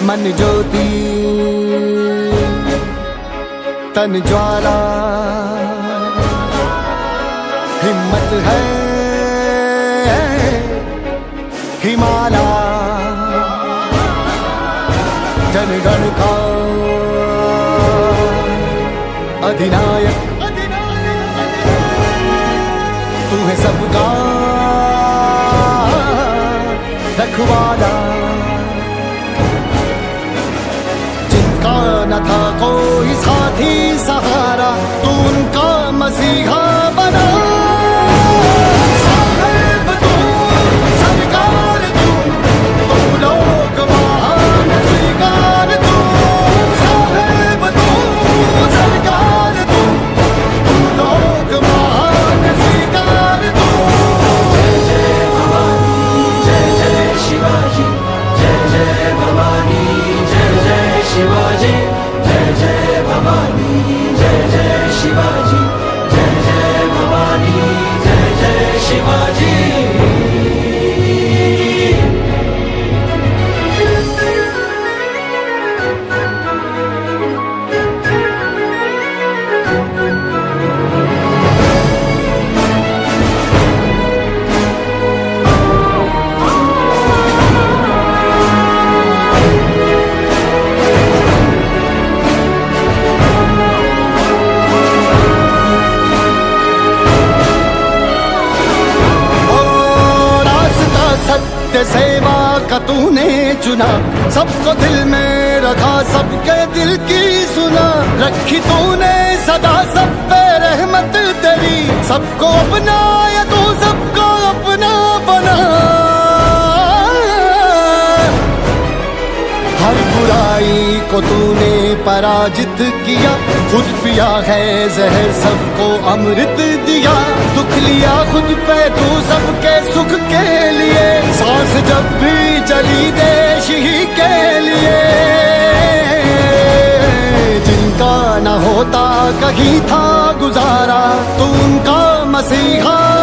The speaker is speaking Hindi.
तन ज्योति तन ज्वाला। हिम्मत है हिमाला। जनगण का अधिनायक। तू है सबका। रखवाला। सत्य सेवा का तूने चुना। सबको दिल में रखा, सबके दिल की सुना। रखी तूने सदा, सब पे रहमत तेरी। सबको अपनाया बुराई को तूने पराजित किया। खुद पिया है जहर, सबको अमृत दिया। दुख लिया खुद पे, तू सबके सुख के लिए। सांस जब भी चली देश ही के लिए। जिनका न होता कहीं था गुजारा, तू उनका मसीहा